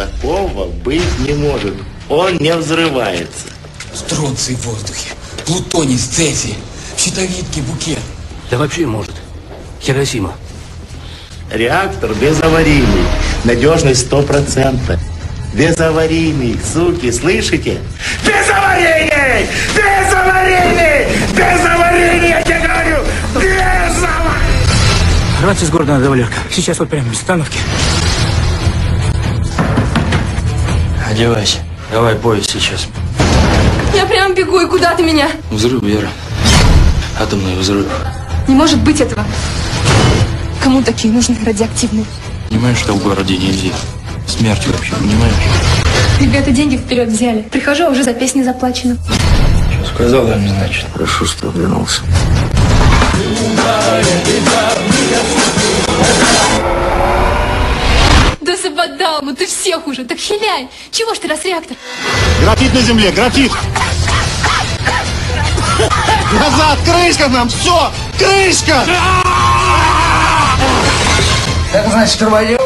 Такого быть не может. Он не взрывается. Стронций в воздухе, плутоний с цезием, щитовидки букет. Да вообще может. Хиросима. Реактор безаварийный. Надежность сто процентов. Безаварийный, суки, слышите? Безаварийный! Безаварийный! Безаварийный, я тебе говорю! Безаварийный! Рвать из города надо, Валерка. Сейчас вот прямо без остановки. Одевайся. Давай поезд сейчас. Я прям бегу, и куда ты меня? Взрыв, Вера. Атомный взрыв. Не может быть этого. Кому такие нужны радиоактивные? Понимаешь, что в городе нельзя? Смерть вообще, понимаешь? Ребята деньги вперед взяли. Прихожу, а уже за песни заплачено. Что сказала им, значит? Хорошо, что оглянулся. Да забодал, ну ты всех уже, так хилянь. Чего ж ты раз реактор? Графит на земле, графит! Назад, крышка нам, все, крышка! Это значит, рванем?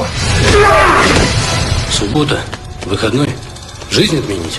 Суббота, выходной. Жизнь отменить.